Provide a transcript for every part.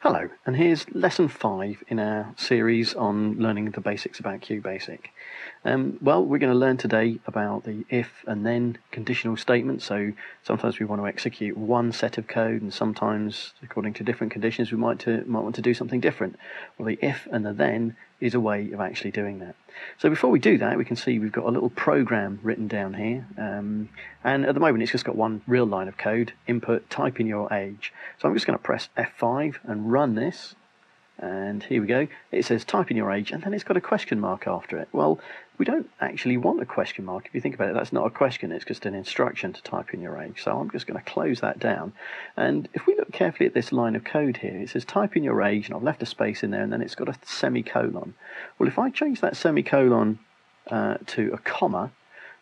Hello, and here's lesson five in our series on learning the basics about QBasic. Um, well, we're going to learn today about the if and then conditional statement. So sometimes we want to execute one set of code, and sometimes, according to different conditions, we might to, might want to do something different. Well, the if and the then is a way of actually doing that. So before we do that, we can see we've got a little program written down here, um, and at the moment it's just got one real line of code. Input, type in your age. So I'm just going to press F5 and run this. And here we go. It says type in your age, and then it's got a question mark after it. Well, we don't actually want a question mark. If you think about it, that's not a question, it's just an instruction to type in your age. So I'm just going to close that down. And if we look carefully at this line of code here, it says type in your age, and I've left a space in there, and then it's got a semicolon. Well, if I change that semicolon uh, to a comma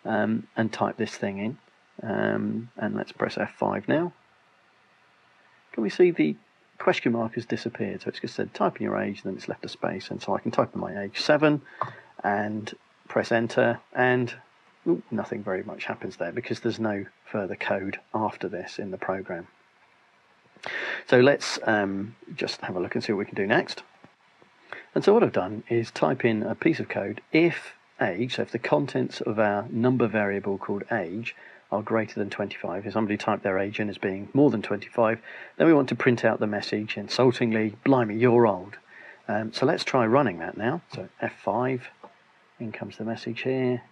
um, and type this thing in, um, and let's press F5 now, can we see the question mark has disappeared. So it's just said type in your age, and then it's left a space, and so I can type in my age seven, and press enter, and ooh, nothing very much happens there because there's no further code after this in the program. So let's um, just have a look and see what we can do next. And so what I've done is type in a piece of code if age, so if the contents of our number variable called age are greater than 25. If somebody typed their age in as being more than 25, then we want to print out the message insultingly, blimey, you're old. Um, so let's try running that now. So F5, in comes the message here.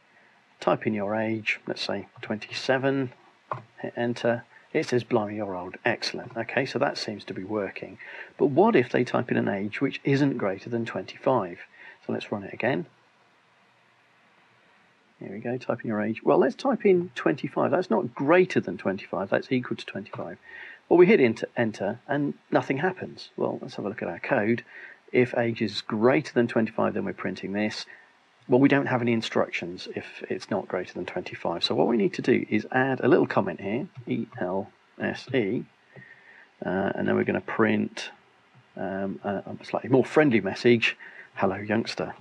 Type in your age, let's say 27, hit enter. It says, blimey, you're old. Excellent. Okay, so that seems to be working. But what if they type in an age which isn't greater than 25? So let's run it again. Here we go, type in your age. Well, let's type in 25. That's not greater than 25, that's equal to 25. Well, we hit enter, enter and nothing happens. Well, let's have a look at our code. If age is greater than 25, then we're printing this. Well, we don't have any instructions if it's not greater than 25. So what we need to do is add a little comment here, E-L-S-E, uh, and then we're going to print um, a slightly more friendly message, hello youngster.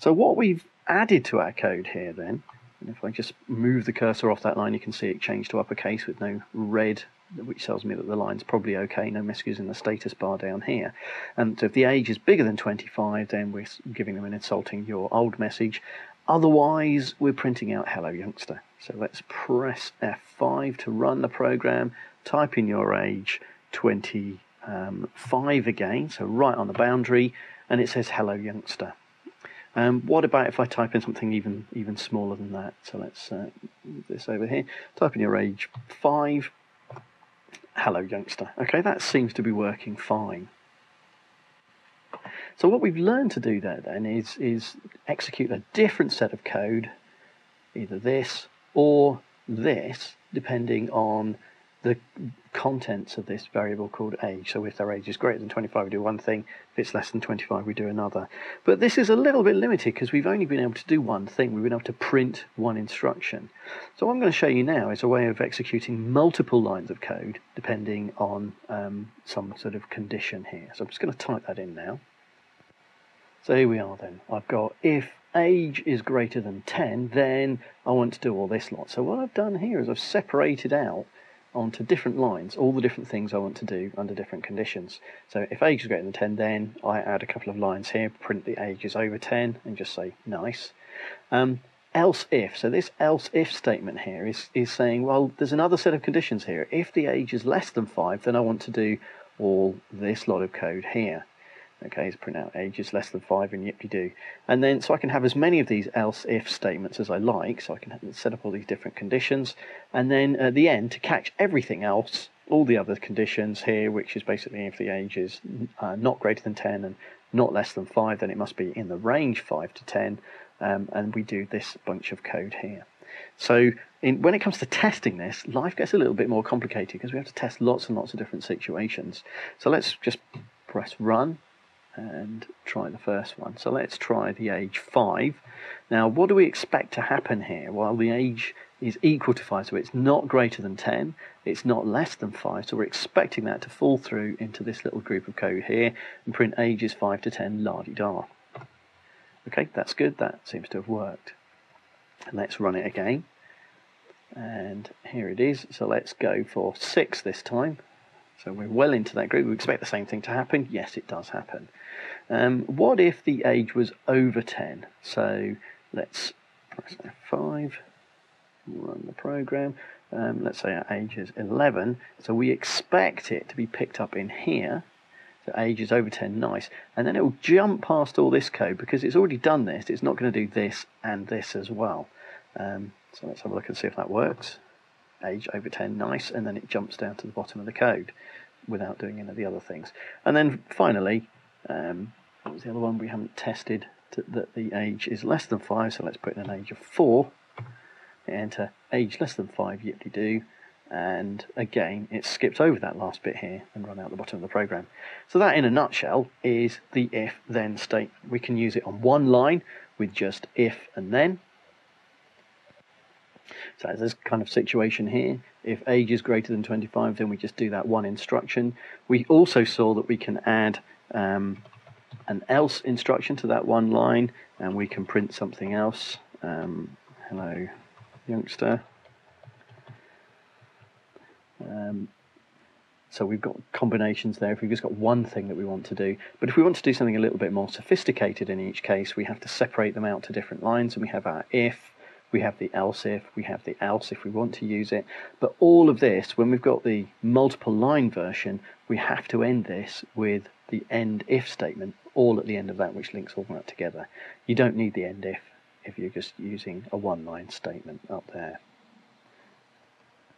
So what we've added to our code here then, and if I just move the cursor off that line, you can see it changed to uppercase with no red, which tells me that the line's probably okay, no messages in the status bar down here. And if the age is bigger than 25, then we're giving them an insulting your old message. Otherwise, we're printing out hello youngster. So let's press F5 to run the program, type in your age 25 um, again, so right on the boundary, and it says hello youngster. Um, what about if I type in something even even smaller than that? So let's uh, move this over here. Type in your age five. Hello, youngster. Okay, that seems to be working fine. So what we've learned to do there then is is execute a different set of code, either this or this, depending on the contents of this variable called age. So if their age is greater than 25, we do one thing. If it's less than 25, we do another. But this is a little bit limited because we've only been able to do one thing. We've been able to print one instruction. So what I'm going to show you now is a way of executing multiple lines of code depending on um, some sort of condition here. So I'm just going to type that in now. So here we are then. I've got if age is greater than 10, then I want to do all this lot. So what I've done here is I've separated out onto different lines, all the different things I want to do under different conditions. So if age is greater than 10, then I add a couple of lines here, print the age is over 10, and just say nice. Um, else if, so this else if statement here is, is saying, well, there's another set of conditions here. If the age is less than 5, then I want to do all this lot of code here. Okay, so print out age is less than 5 and yip you do. And then, so I can have as many of these else if statements as I like, so I can set up all these different conditions. And then at the end, to catch everything else, all the other conditions here, which is basically if the age is uh, not greater than 10 and not less than 5, then it must be in the range 5 to 10. Um, and we do this bunch of code here. So in, when it comes to testing this, life gets a little bit more complicated because we have to test lots and lots of different situations. So let's just press run and try the first one. So let's try the age 5. Now, what do we expect to happen here? Well, the age is equal to 5, so it's not greater than 10, it's not less than 5, so we're expecting that to fall through into this little group of code here and print ages 5 to 10 la-di-da. Okay, that's good, that seems to have worked. And let's run it again. And here it is. So let's go for 6 this time. So we're well into that group. We expect the same thing to happen. Yes, it does happen. Um, what if the age was over 10? So let's press F5, run the program. Um, let's say our age is 11. So we expect it to be picked up in here. So age is over 10, nice. And then it will jump past all this code because it's already done this. It's not going to do this and this as well. Um, so let's have a look and see if that works. Age over 10, nice. And then it jumps down to the bottom of the code without doing any of the other things. And then finally, um, what was the other one we haven't tested? To, that the age is less than 5, so let's put in an age of 4. Enter age less than 5, yippee do. And again, it skips over that last bit here and run out the bottom of the program. So that, in a nutshell, is the if-then statement. We can use it on one line with just if and then. So as this kind of situation here, if age is greater than 25, then we just do that one instruction. We also saw that we can add um, an else instruction to that one line, and we can print something else. Um, hello, youngster. Um, so we've got combinations there if we've just got one thing that we want to do. But if we want to do something a little bit more sophisticated in each case, we have to separate them out to different lines, and we have our if, we have the else if, we have the else if we want to use it. But all of this, when we've got the multiple line version, we have to end this with the end if statement, all at the end of that, which links all that together. You don't need the end if if you're just using a one line statement up there.